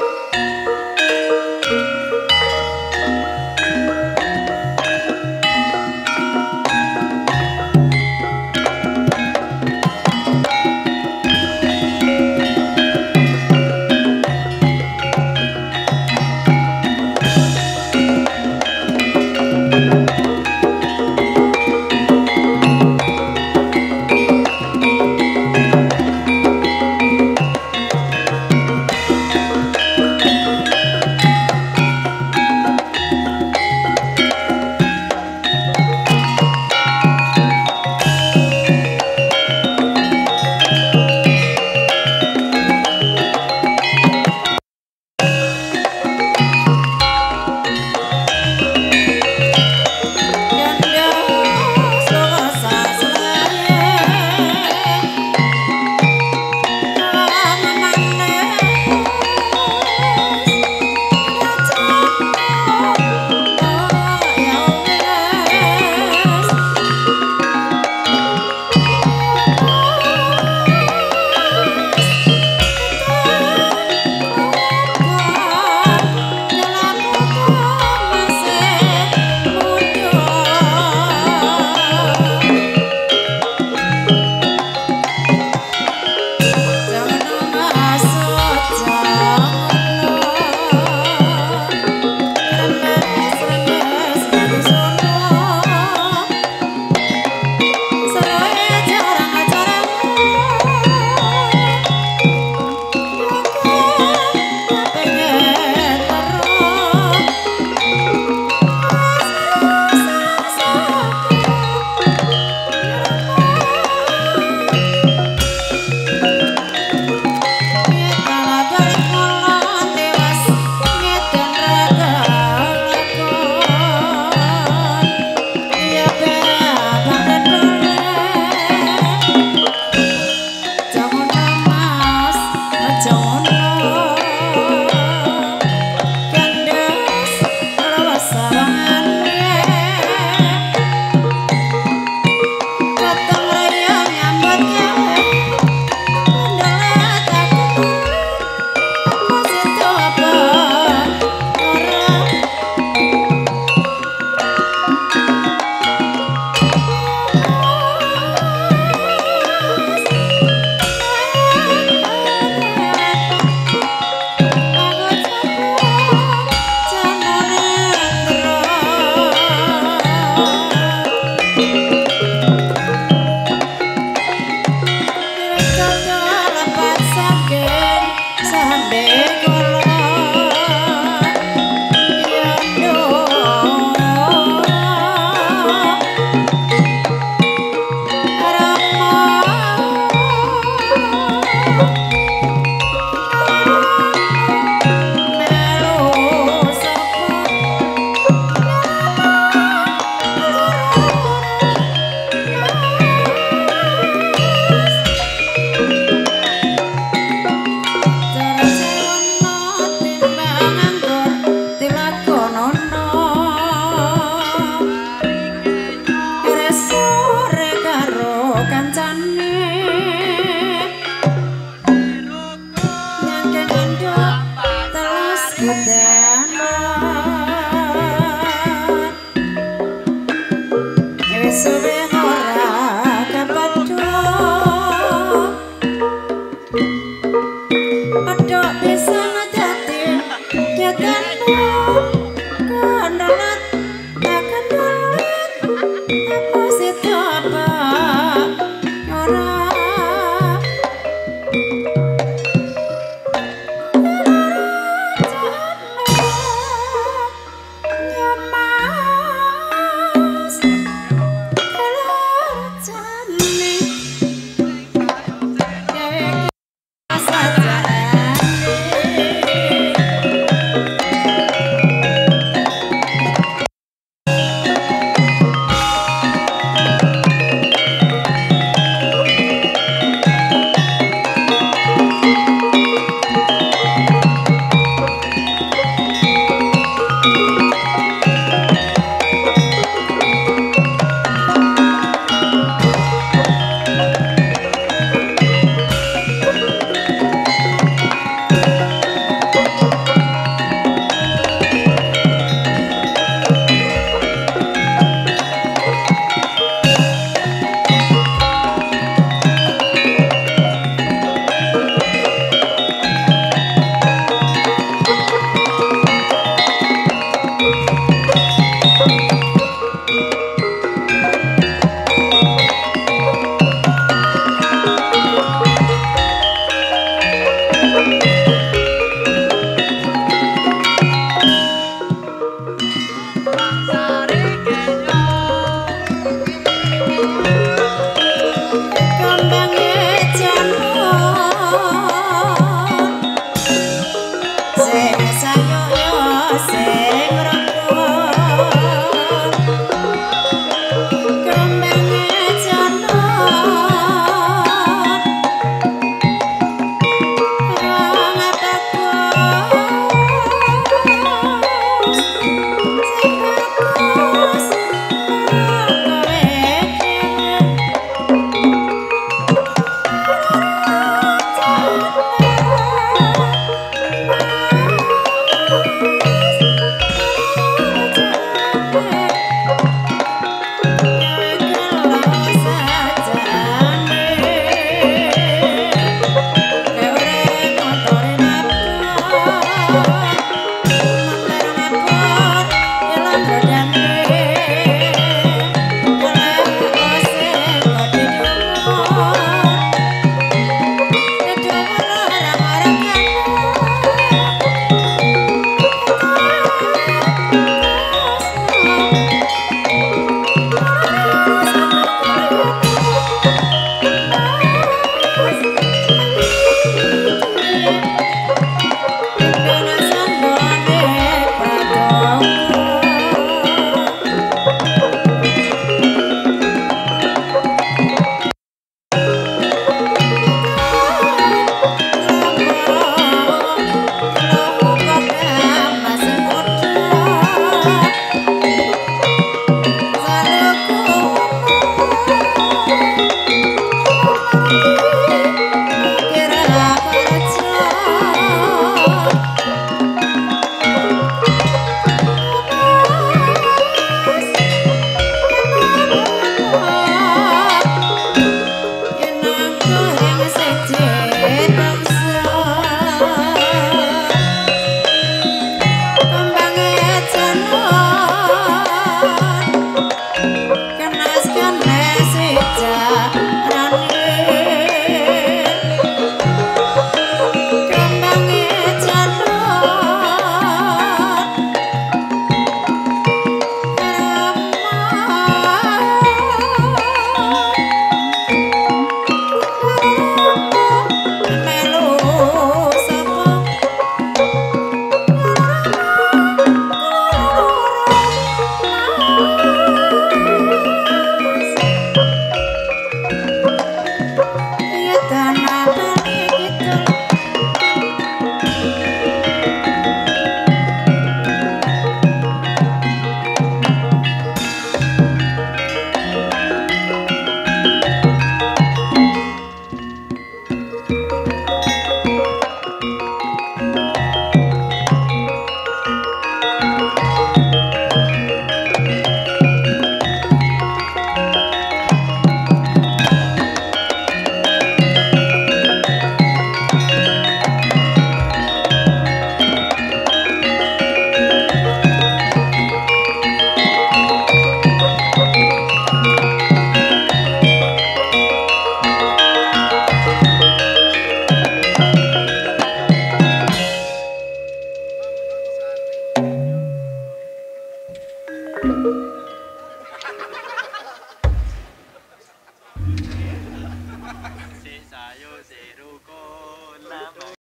Música It's a real